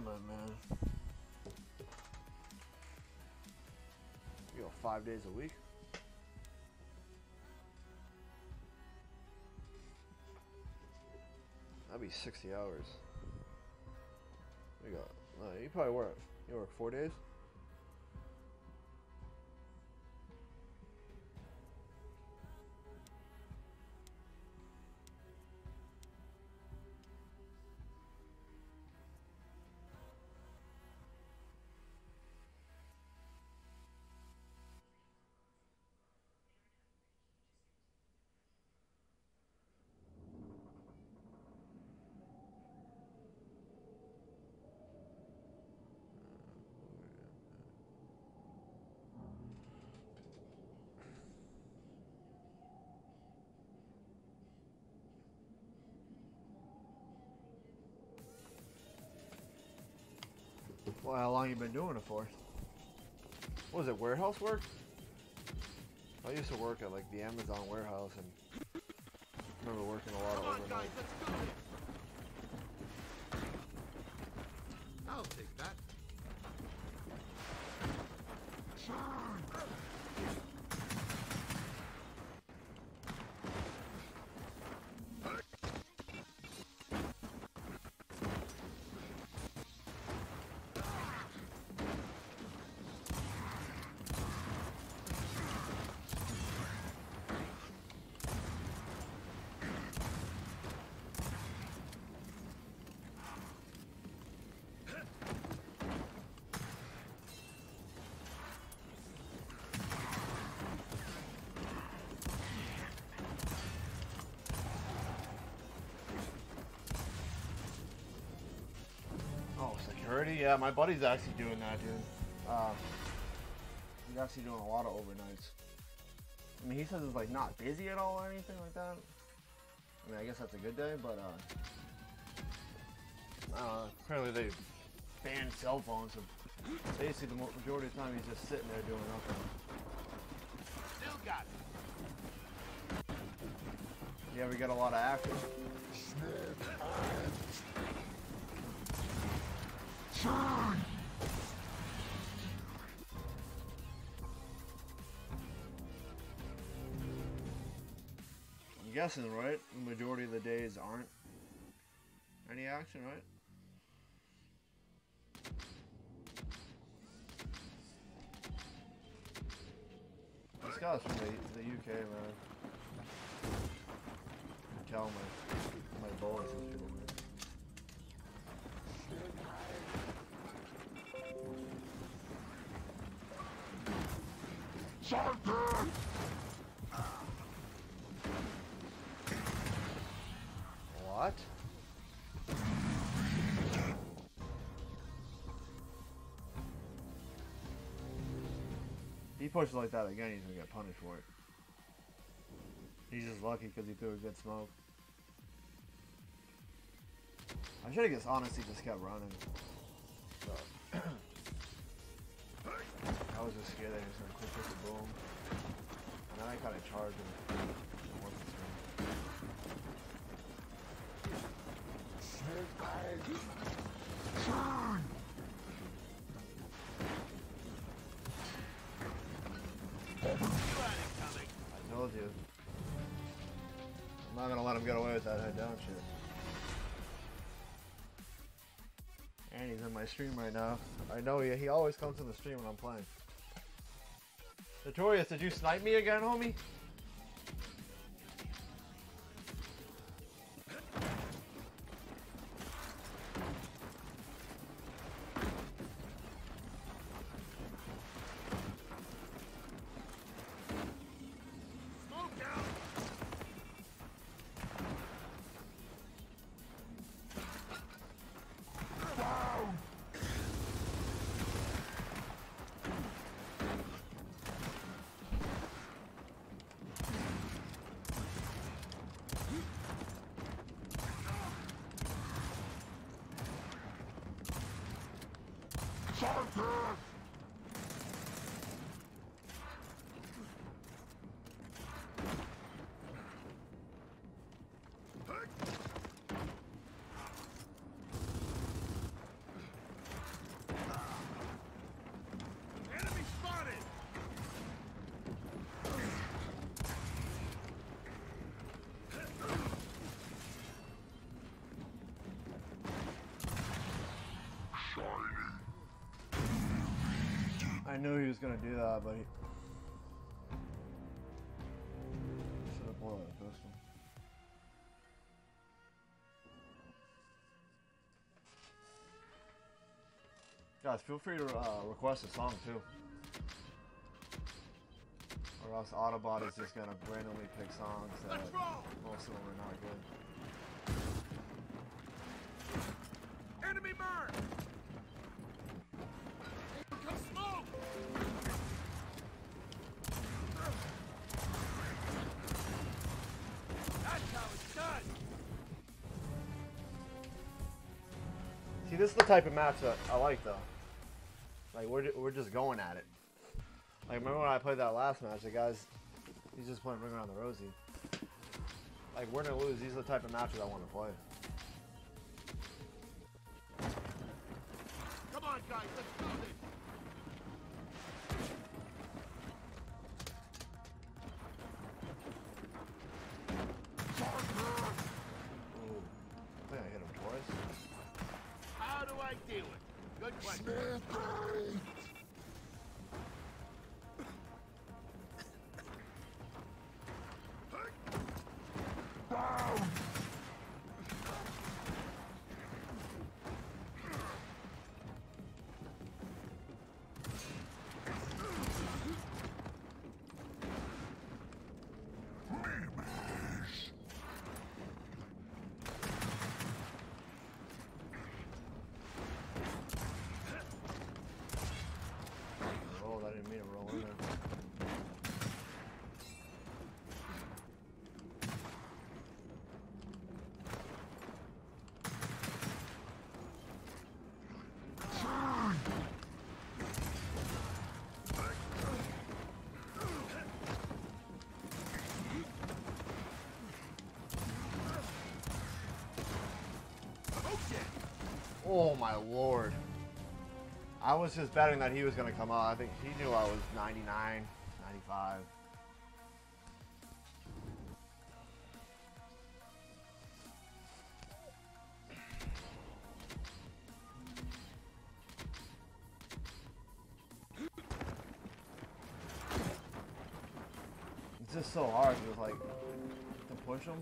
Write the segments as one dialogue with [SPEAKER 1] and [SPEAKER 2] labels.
[SPEAKER 1] commitment, man. You go five days a week? That'd be 60 hours. You got, no, you probably work, you work four days? Well, how long you been doing it for? What was it, warehouse work? I used to work at like the Amazon warehouse and I remember working a lot of
[SPEAKER 2] Come on,
[SPEAKER 1] overnight.
[SPEAKER 2] guys, let's go. I'll take that.
[SPEAKER 1] Yeah, my buddy's actually doing that, dude. Uh, he's actually doing a lot of overnights. I mean, he says it's like not busy at all or anything like that. I mean, I guess that's a good day, but uh, uh apparently they banned cell phones, so basically the majority of the time he's just sitting there doing nothing.
[SPEAKER 2] Still got it.
[SPEAKER 1] You ever get a lot of action? I'm guessing, right? The majority of the days aren't any action, right? This guy's from the, the UK, man. Tell my, my voice What? He pushes like that again, he's gonna get punished for it. He's just lucky because he threw a good smoke. I should have just honestly just kept running. Was just scared that he was gonna quick hit the boom. And then I told you. I'm not gonna let him get away with that head down shit. And he's in my stream right now. I know he, he always comes in the stream when I'm playing. Notorious, did you snipe me again, homie?
[SPEAKER 2] Arthur!
[SPEAKER 1] I knew he was gonna do that, but he should have pulled out pistol. Guys, feel free to uh, request a song too. Or else Autobot is just gonna randomly pick songs that most of them are not good.
[SPEAKER 2] Enemy mark!
[SPEAKER 1] This is the type of match that I like, though. Like we're we're just going at it. Like remember when I played that last match? The guys, he's just playing Ring Around the Rosie. Like we're going to lose, these are the type of matches I want to play.
[SPEAKER 2] Come on, guys, let's do this!
[SPEAKER 1] Oh my lord. I was just betting that he was going to come out. I think he knew I was 99, 95. It's just so hard with like to push him.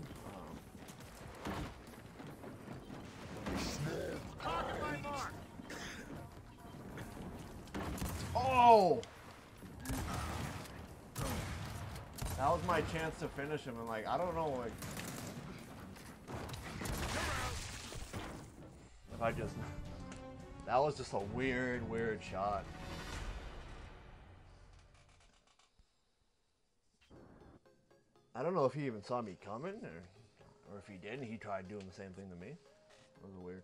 [SPEAKER 2] My
[SPEAKER 1] chance to finish him, and like I don't know, like if I just that was just a weird, weird shot. I don't know if he even saw me coming, or or if he didn't, he tried doing the same thing to me. It was weird.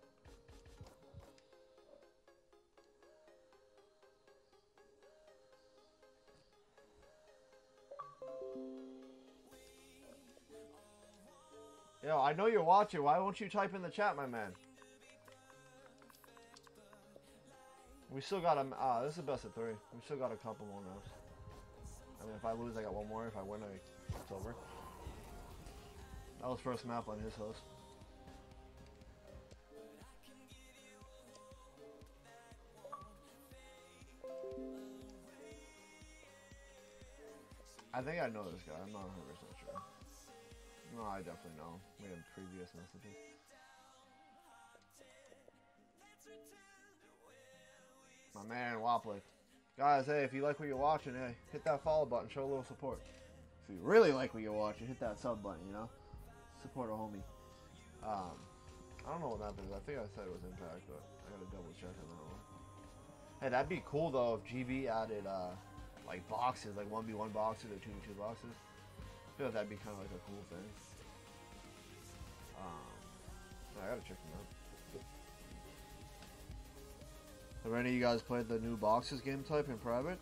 [SPEAKER 1] Yo, I know you're watching. Why won't you type in the chat, my man? We still got a. Uh, this is the best of three. We still got a couple more maps. I mean, if I lose, I got one more. If I win, I, it's over. That was first map on his host. I think I know this guy. I'm not 100% sure. No, I definitely know. We had previous messages. My man, Waplik. Guys, hey, if you like what you're watching, hey, hit that follow button, show a little support. If you really like what you're watching, hit that sub button, you know? Support a homie. Um, I don't know what that is. I think I said it was Impact, but I gotta double check on that one. Hey, that'd be cool though if GB added, uh, like boxes, like 1v1 boxes or 2v2 boxes. I feel like that'd be kind of like a cool thing. Um, I gotta check them out. Have any of you guys played the new boxes game type in private?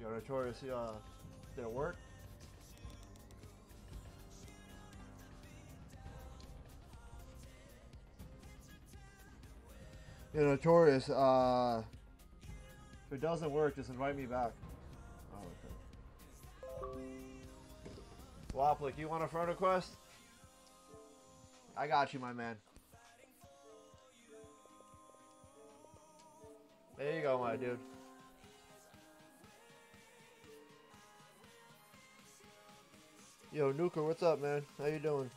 [SPEAKER 1] Yo, Notorious, uh, it work? Yo, Notorious, uh, if it doesn't work, just invite me back. Oh, okay. You want a friend request? I got you, my man. There you go, my dude. Yo, Nuka, what's up, man? How you doing?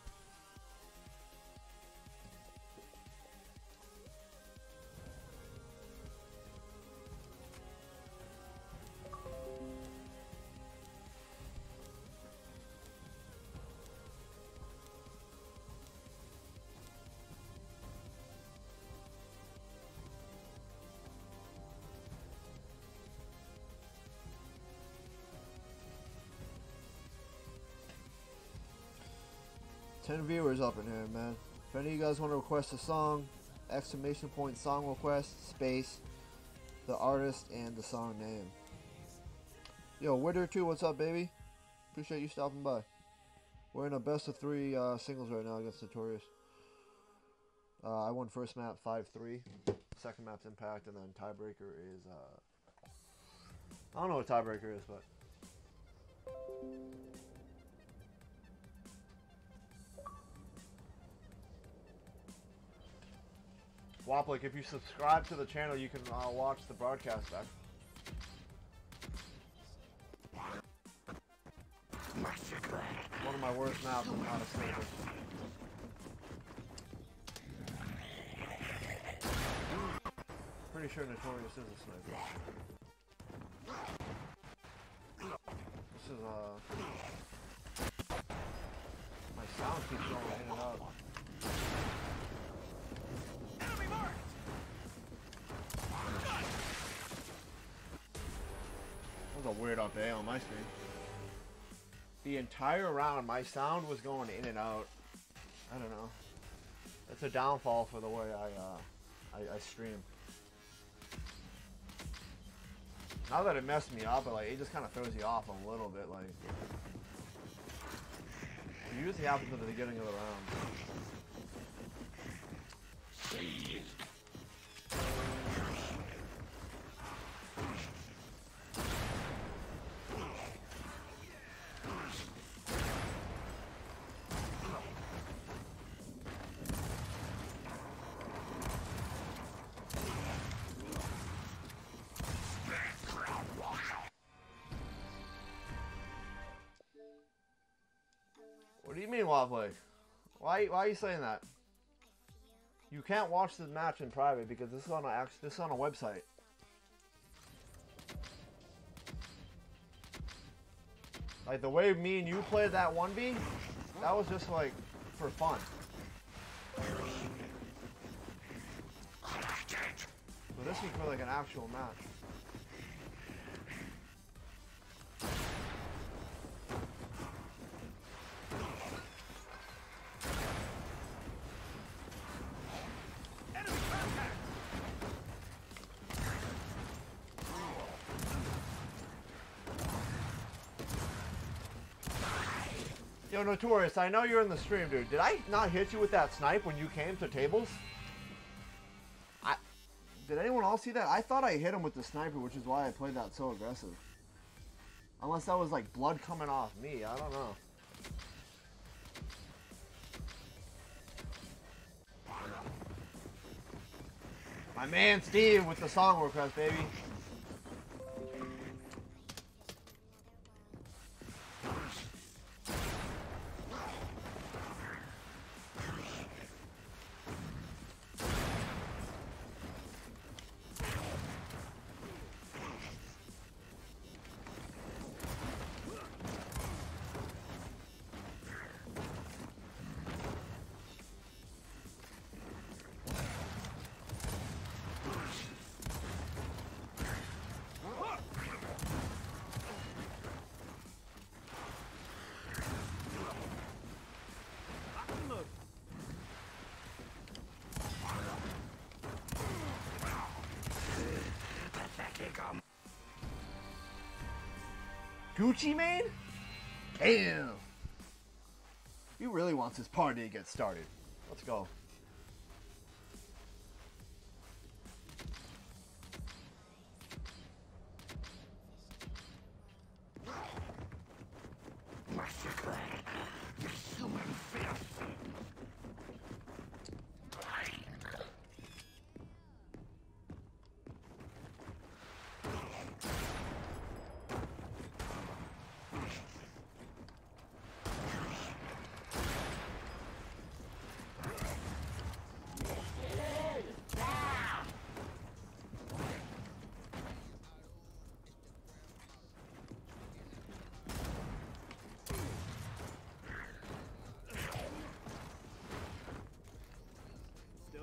[SPEAKER 1] Ten viewers up in here, man. If any of you guys want to request a song, exclamation point song request, space, the artist, and the song name. Yo, Witter 2, what's up, baby? Appreciate you stopping by. We're in a best of three uh, singles right now against Notorious. Uh, I won first map 5 3. Second map's Impact, and then tiebreaker is. Uh, I don't know what tiebreaker is, but. Waplik, if you subscribe to the channel, you can uh, watch the broadcast back. One of my worst maps not a sniper. Pretty sure Notorious is a sniper. This is uh my sound keeps going in and out. A weird up A on my screen. The entire round, my sound was going in and out. I don't know. That's a downfall for the way I, uh, I, I stream. Not that it messed me up, but like it just kind of throws you off a little bit. Like it usually happens at the beginning of the round. Do you mean, Wildplay? Why, why are you saying that? You can't watch this match in private because this is on a this is on a website. Like the way me and you played that 1v, that was just like for fun. So this is for like an actual match. Notorious, I know you're in the stream, dude. Did I not hit you with that snipe when you came to tables? I did anyone else see that? I thought I hit him with the sniper, which is why I played that so aggressive. Unless that was like blood coming off me, I don't know. My man Steve with the song request, baby. Gucci Mane? Damn. He really wants his party to get started. Let's go.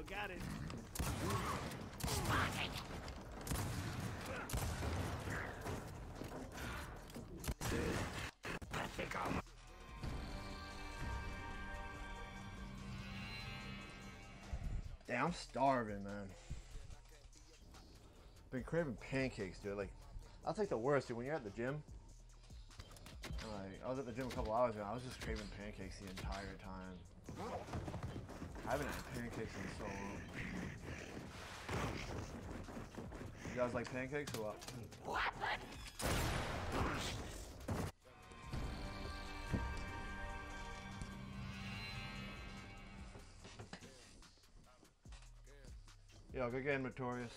[SPEAKER 2] Got it.
[SPEAKER 1] Damn, I'm starving, man. Been craving pancakes, dude. Like, that's like the worst, dude. When you're at the gym, like, I was at the gym a couple hours ago. I was just craving pancakes the entire time. I haven't had pancakes in so long. You guys like pancakes or what? Yo, good game, Notorious.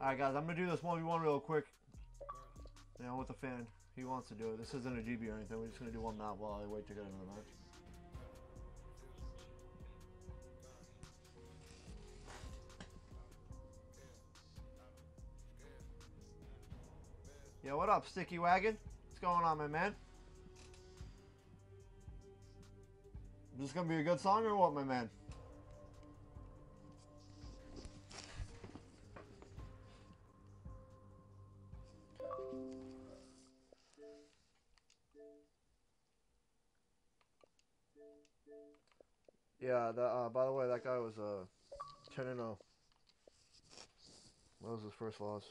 [SPEAKER 1] Alright guys, I'm gonna do this 1v1 real quick. You know, with the fan. He wants to do it. This isn't a GB or anything. We're just gonna do one map while I wait to get another match. Yo, what up, Sticky Wagon? What's going on, my man? Is this gonna be a good song or what, my man? Yeah, that, uh, by the way, that guy was uh, 10 and 0. That was his first loss.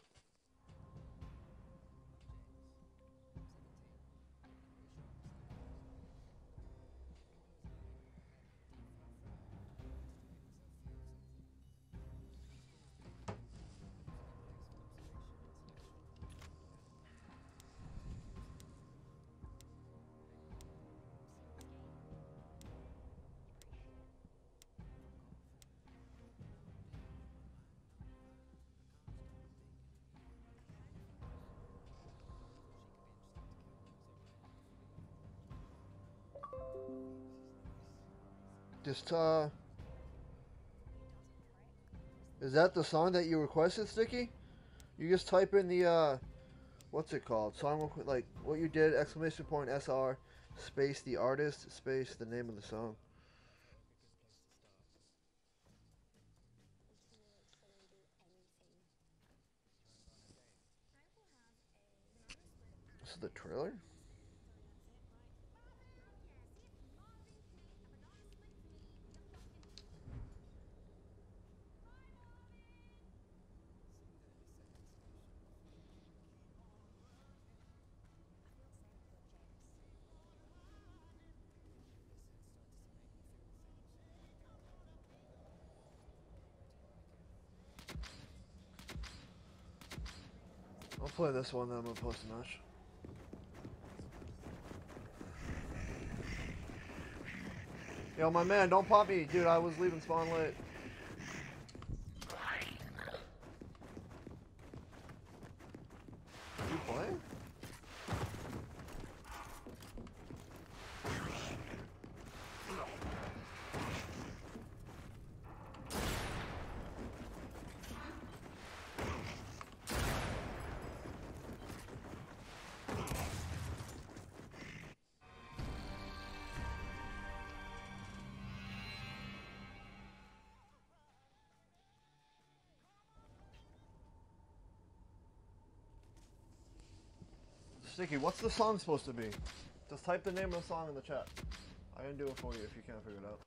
[SPEAKER 1] Uh... Is that the song that you requested, Sticky? You just type in the, uh... What's it called? Song, like, what you did, exclamation point SR, space the artist, space the name of the song. This is the trailer? Play this one, then I'm gonna post a match. Yo, my man, don't pop me. Dude, I was leaving spawn late. Sticky, what's the song supposed to be? Just type the name of the song in the chat. I can do it for you if you can't figure it out.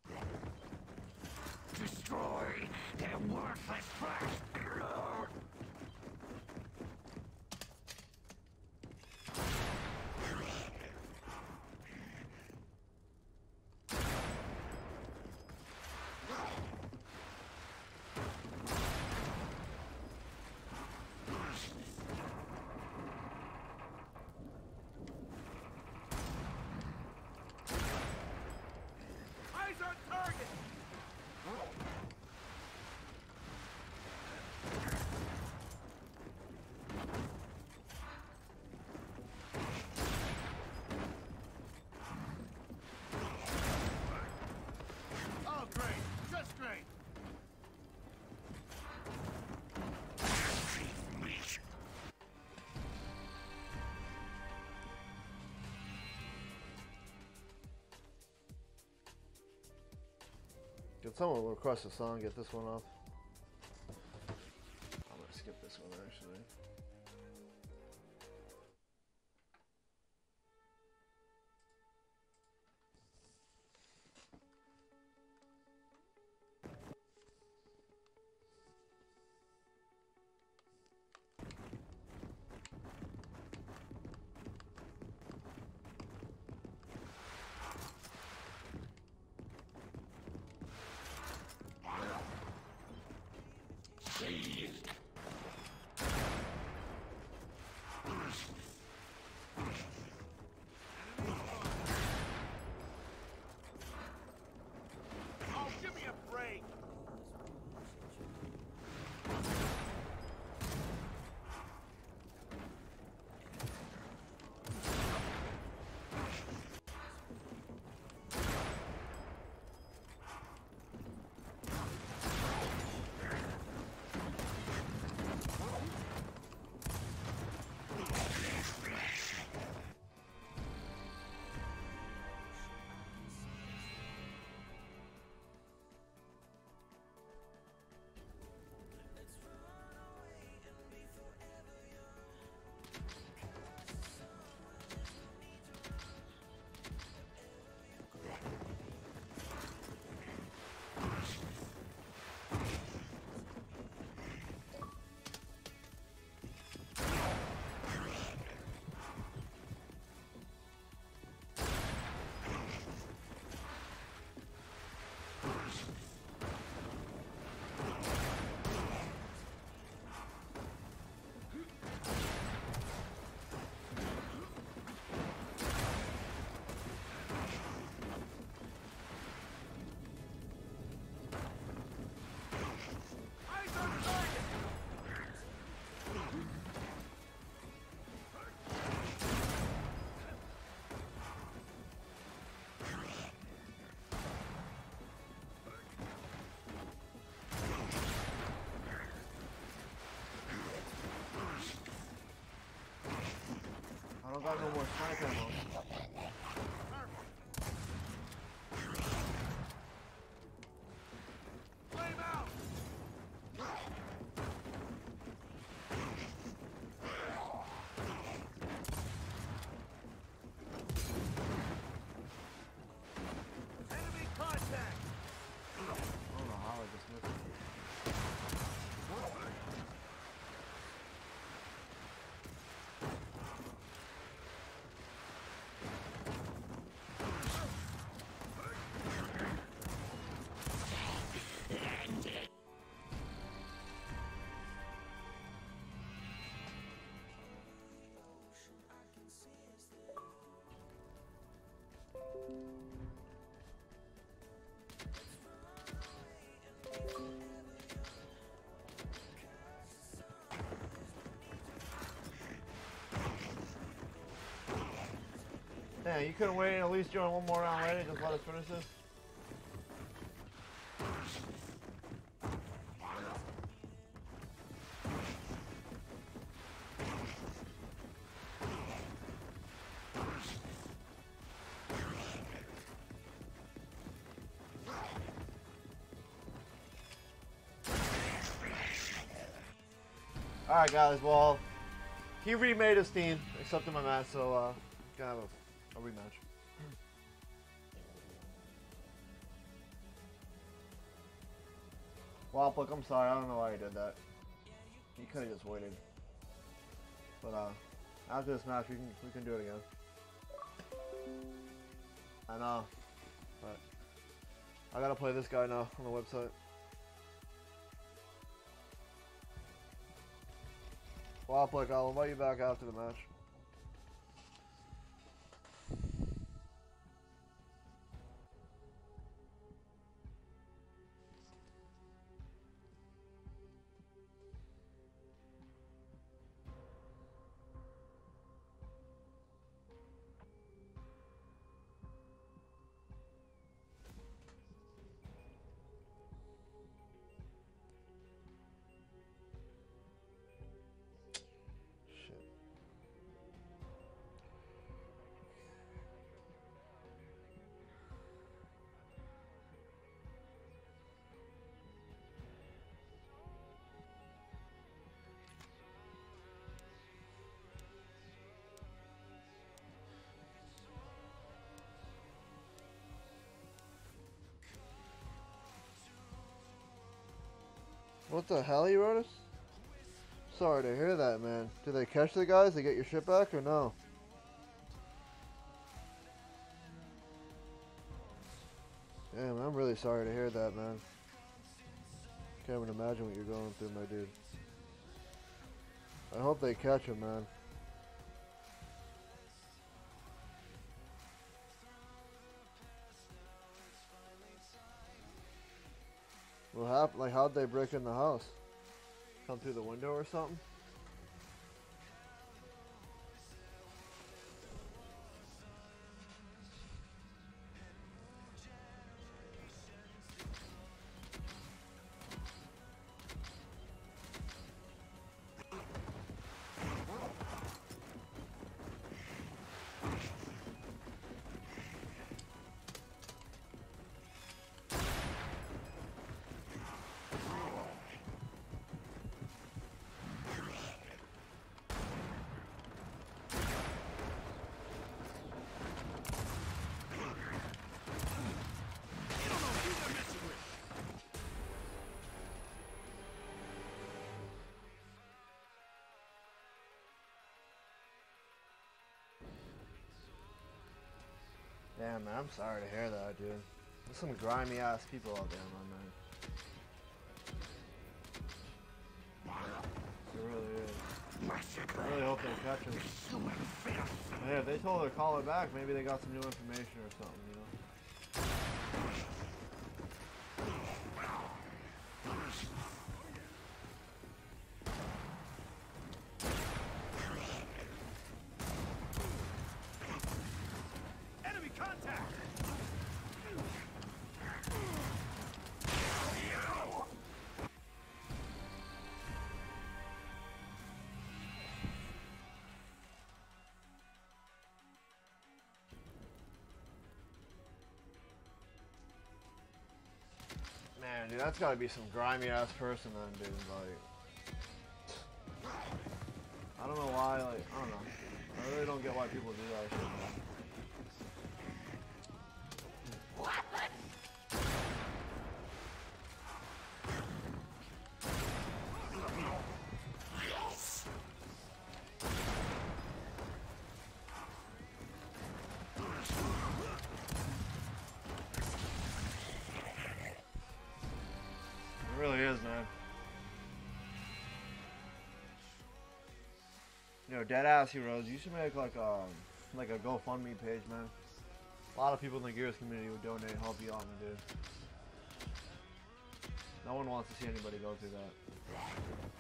[SPEAKER 2] Destroy their worthless flesh.
[SPEAKER 1] Can someone request a song, get this one off? I'm gonna skip this one actually. I don't got no more sniper ammo. Damn, you couldn't wait at least join one more round later. Just let us finish this. Alright guys, well, He remade his team, accepted my match, so uh, gonna have a, a rematch. Well, look, I'm sorry. I don't know why he did that. He could have just waited. But uh, after this match, we can we can do it again. I know, but I gotta play this guy now on the website. Well, look, I'll invite you back after the match. What the hell, you? Sorry to hear that, man. Did they catch the guys? They get your shit back or no? Damn, I'm really sorry to hear that, man. Can't even imagine what you're going through, my dude. I hope they catch him, man. What happened? Like, how'd they break in the house? Come through the window or something? Damn, man, I'm sorry to hear that, dude. There's some grimy ass people out there, my man. There really is. I really hope they catch him. Hey, if they told her to call her back, maybe they got some new information or something, you know? Dude, that's gotta be some grimy ass person then, dude. Like, I don't know why. Like, I don't know. I really don't get why people do that shit. Man. You dead ass heroes. You should make like um like a GoFundMe page, man. A lot of people in the Gears community would donate, help you out, dude. No one wants to see anybody go through that.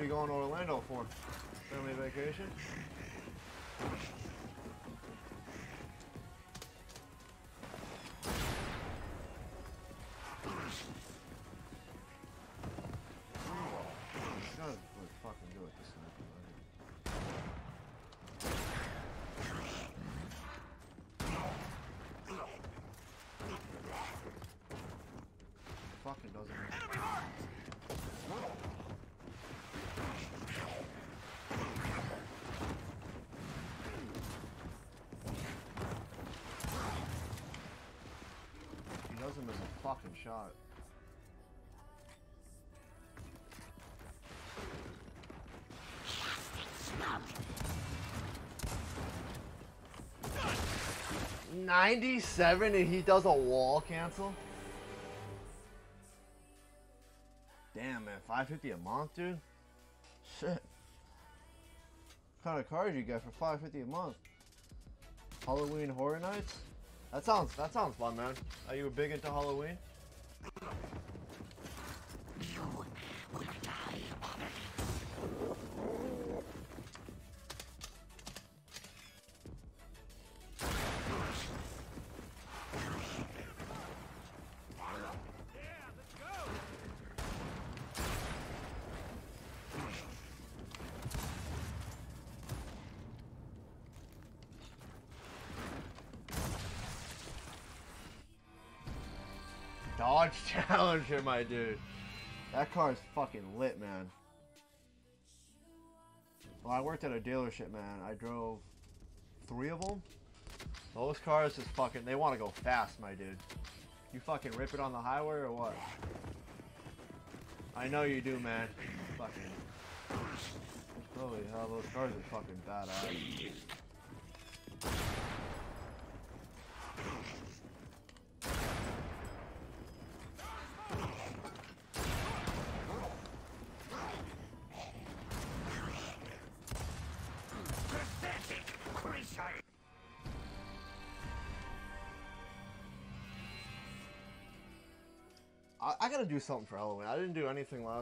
[SPEAKER 1] Going to Orlando for? Family vacation? Fucking shot. Ninety-seven, and he does a wall cancel. Damn, man, five fifty a month, dude. Shit. What kind of cars you get for five fifty a month? Halloween Horror Nights. That sounds that sounds fun, man. Are you a big into Halloween? Dodge Challenger, my dude. That car is fucking lit, man. Well, I worked at a dealership, man. I drove three of them. Those cars just fucking, they want to go fast, my dude. You fucking rip it on the highway or what? I know you do, man. Fucking. Holy hell, those cars are fucking badass. I gotta do something for Halloween. I didn't do anything last